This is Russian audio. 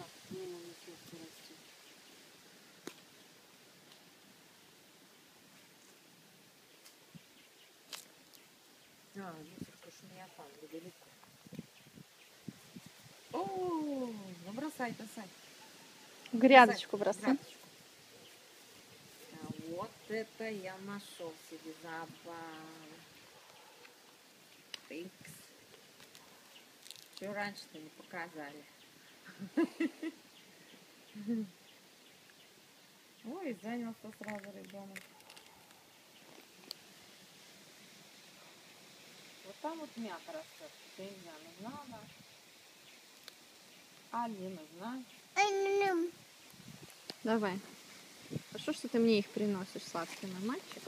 Куда мимо нечетко расти? А, мусорка шумиофан, недалеко. О, ну бросай, бросай. Грядочку бросай. Грядочку. А вот это я нашел себе забавно. Тыкс. Все раньше-то не показали. Ой, занялся сразу ребенок. Вот там вот мята растет. Я не знаю, нужна она. А не нужна. Давай. Хорошо, что ты мне их приносишь, сладкий мой мальчик.